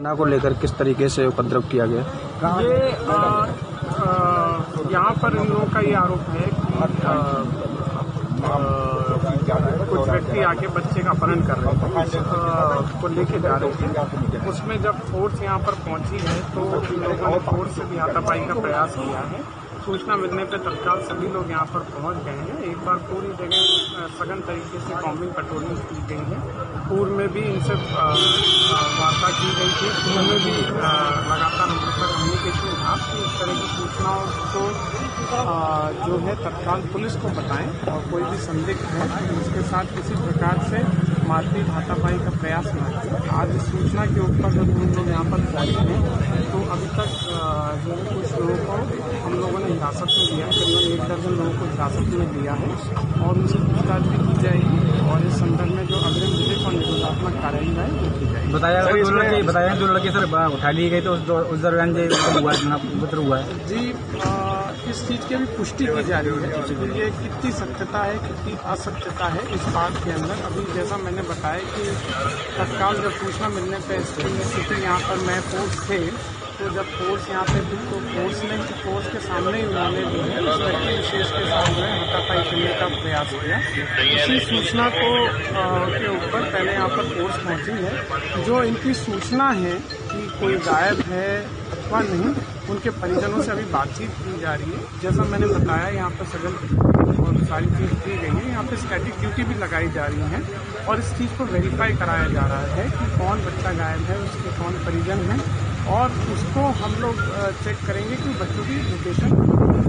घटना को लेकर किस तरीके से उपद्रव किया गया? ये यहाँ पर इन लोगों का ये आरोप है कि कुछ व्यक्ति आके बच्चे का अपहरण कर रहे हैं। को लेके जा रहे थे उसमें जब फोर्स यहाँ पर पहुँची है तो इन लोगों ने फोर्स से भी हाथापाई का प्रयास किया है। सूचना मिलने पर तत्काल सभी लोग यहाँ पर पहुँच गए हैं। एक बार पूरी जगह सघन तरीके से कॉम्बिंग पेट्रोलिंग की गई है। पूर्व में भी इनसे वार्ता की गई थी। पूर्व में भी लगातार उनके साथ कम्युनिकेशन था कि इस तरह की सूचनाओं को जो है तत्काल पुलिस को बताएँ और कोई भी संदिग्ध है, उसके साथ किसी प्रकार से मारपीट, हाथापाई का प्रयास न करें। आज इस सूचना के ऊपर जब हम लोग यहाँ पर पहुँचे हैं तो अभी तक जो है कुछ लोगों को हम हिरासत में लिया है। करीबन एक दर्जन लोगों को हिरासत में लिया है और उनसे पूछताछ भी की जाएगी और इस संदर्भ में जो अग्रिम विधिक और निरोधात्मक कार्रवाई है वो की जाएगी। बताया दो लड़के बताया दो लड़के सर उठा ली गई तो उस दौरान हुआ हुआ है। जी इस चीज़ की अभी पुष्टि की जा रही है? ये कितनी सत्यता है कितनी असत्यता है इस बात के अंदर। अभी जैसा मैंने बताया कि तत्काल जब सूचना मिलने पर स्कूल स्थिति यहाँ पर मैं फोर्स थे तो जब फोर्स यहाँ पे थी तो फोर्स ने फोर्स के सामने ही उन्होंने जो है उस व्यक्ति विशेष के सामने हतापाई करने का प्रयास किया। उसी सूचना को आ, के ऊपर पहले यहाँ पर फोर्स पहुँची है। जो इनकी सूचना है कि कोई गायब है अथवा नहीं उनके परिजनों से अभी बातचीत की जा रही है। जैसा मैंने बताया यहाँ पर सघन और सारी चीज़ की गई है। यहाँ पे स्टैटिक ड्यूटी भी लगाई जा रही है और इस चीज़ को वेरीफाई कराया जा रहा है कि कौन बच्चा गायब है उसके कौन परिजन है। और उसको हम लोग चेक करेंगे कि बच्चों की लोकेशन